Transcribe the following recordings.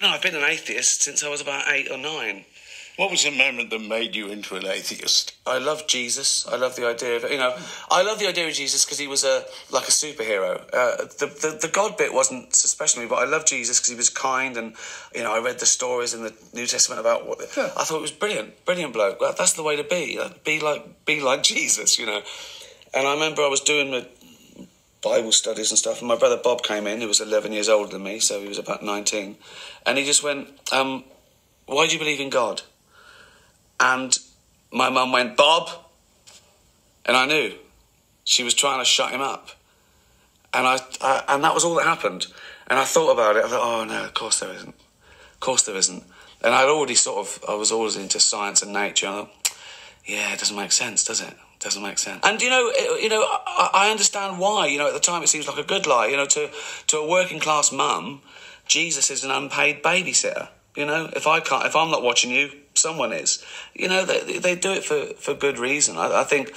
No, I've been an atheist since I was about eight or nine. What was the moment that made you into an atheist? I love Jesus. I love the idea of you know. I love the idea of Jesus because he was a like a superhero. Uh, the, the the God bit wasn't so special to me, but I love Jesus because he was kind and you know I read the stories in the New Testament about what Yeah. I thought it was brilliant, brilliant bloke. Well, that's the way to be. Like, Be like be like Jesus, you know. And I remember I was doing the Bible studies and stuff, and my brother Bob came in, who was 11 years older than me, so he was about 19, and he just went, um, "Why do you believe in God?" And my mum went, Bob. And I knew she was trying to shut him up. And I, I and that was all that happened. And I thought about it. I thought, oh no, of course there isn't. Of course there isn't. And I'd already sort of, I was always into science and nature. And I thought, yeah, it doesn't make sense, does it? Doesn't make sense. And you know, it, you know, I, I understand why. You know, at the time it seems like a good lie. You know, to to a working class mum, Jesus is an unpaid babysitter. You know, if I can't, if I'm not watching you, someone is. You know, they they do it for for good reason. I, I think,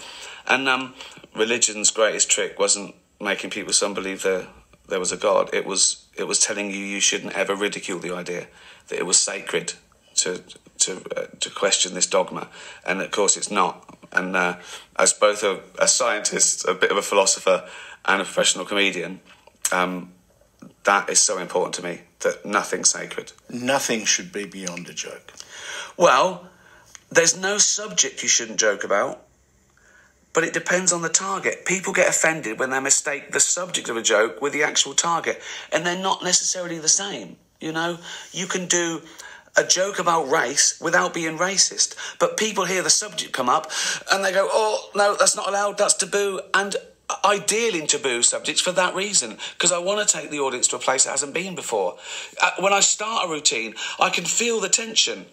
and um, religion's greatest trick wasn't making people some believe there there was a God. It was it was telling you you shouldn't ever ridicule the idea that it was sacred to to uh, to question this dogma, and of course it's not. And uh, as both a, a scientist, a bit of a philosopher, and a professional comedian, um, that is so important to me that nothing's sacred. Nothing should be beyond a joke. Well, there's no subject you shouldn't joke about, but it depends on the target. People get offended when they mistake the subject of a joke with the actual target, and they're not necessarily the same. You know, you can do a joke about race without being racist, but people hear the subject come up and they go, "Oh no, that's not allowed. That's taboo." And I deal in taboo subjects for that reason because I want to take the audience to a place it hasn't been before. Uh, when I start a routine, I can feel the tension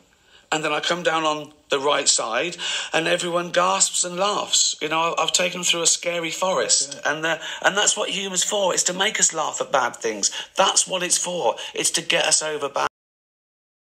and then I come down on the right side, and everyone gasps and laughs. You know, I've taken them through a scary forest, and uh, and that's what humour's for. It's to make us laugh at bad things. That's what it's for. It's to get us over bad.